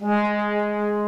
Bye.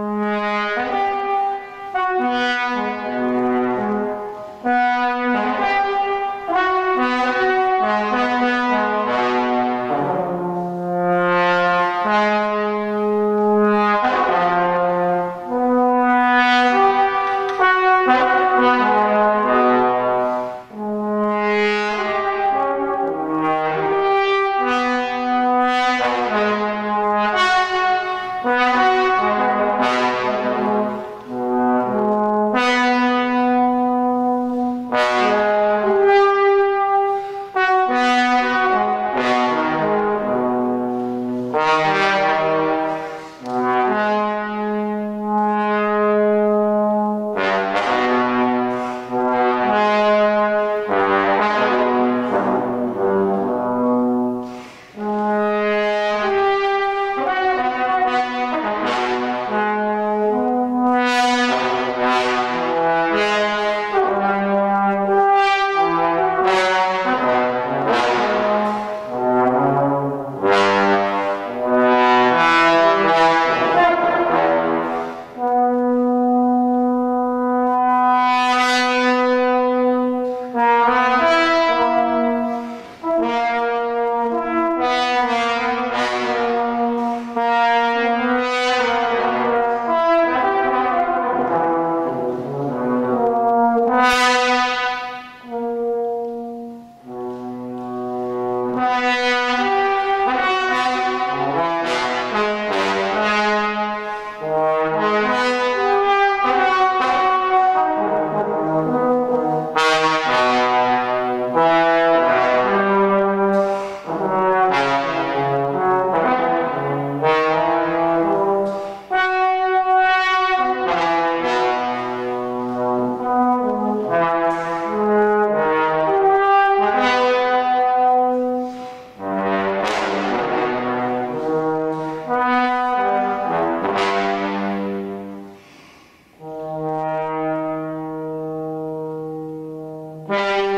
Bye.